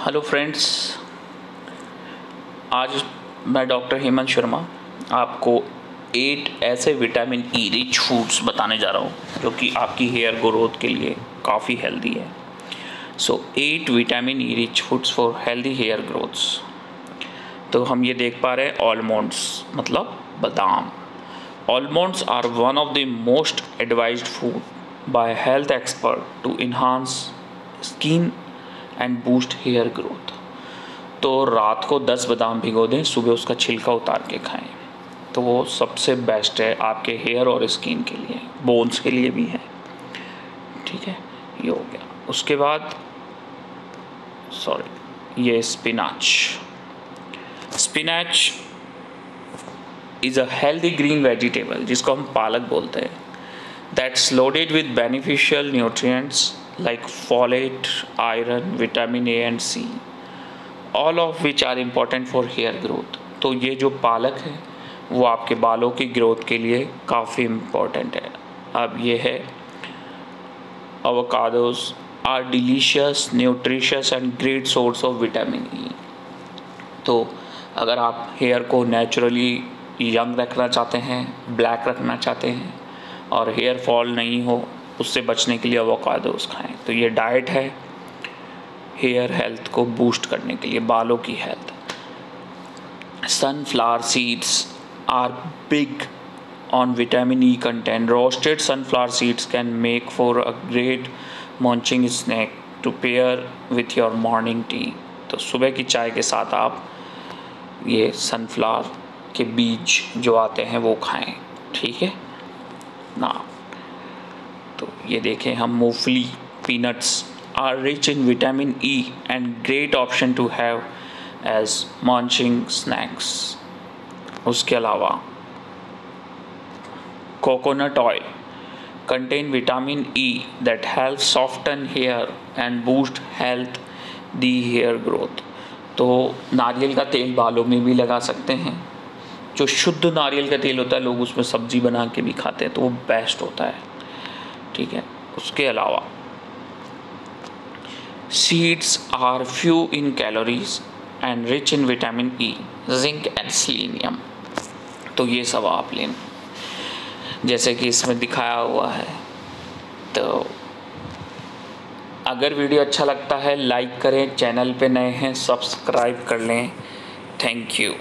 Hello friends आज मैं doctor Hemant Sharma आपको एट ऐसे विटामिन ई रिच फूड्स बताने जा रहा हूँ, जो कि आपकी हेयर ग्रोथ के लिए काफ़ी हेल्दी है। So eight vitamin E rich foods for healthy hair growths तो हम ये देख पा रहे हैं ऑलमोंड्स मतलब बादाम। Almonds are one of the most advised food by health expert to enhance skin and boost hair growth तो रात को 10 बादाम भिगो दें, सुबह उसका छिलका उतार के खाएँ। तो वो सबसे बेस्ट है आपके हेयर और स्किन के लिए बोन्स के लिए भी है। ठीक है? ये हो गया। उसके बाद सॉरी ये spinach spinach is a healthy green vegetable जिसको हम पालक बोलते हैं। That's loaded with beneficial nutrients like folate, iron, vitamin A and C, all of which are important for hair growth. तो ये जो पालक है वो आपके बालों की ग्रोथ के लिए काफ़ी इम्पोर्टेंट है अब ये है avocados are delicious nutritious and great source of vitamin E तो अगर आप हेयर को नेचुरली यंग रखना चाहते हैं ब्लैक रखना चाहते हैं और हेयर फॉल नहीं हो उससे बचने के लिए अवोकाडोस खाएँ। तो ये डाइट है हेयर हेल्थ को बूस्ट करने के लिए, बालों की health sunflower seeds are big on vitamin E content roasted sunflower seeds can make for a great munching snack to pair with your morning tea तो सुबह की चाय के साथ आप ये सनफ्लावर के बीज जो आते हैं वो खाएँ, ठीक है? ना। तो ये देखें हम मूंगफली peanuts are rich in vitamin E and great option to have as munching snacks उसके अलावा coconut oil contain vitamin E that help soften hair and boost health the hair growth तो नारियल का तेल बालों में भी लगा सकते हैं। जो शुद्ध नारियल का तेल होता है, लोग उसमें सब्ज़ी बना के भी खाते हैं तो वो बेस्ट होता है। ठीक है? उसके अलावा seeds are few in calories and rich in vitamin E zinc and selenium तो ये सब आप लें। जैसे कि इसमें दिखाया हुआ है तो अगर वीडियो अच्छा लगता है लाइक करें, चैनल पे नए हैं सब्सक्राइब कर लें। Thank you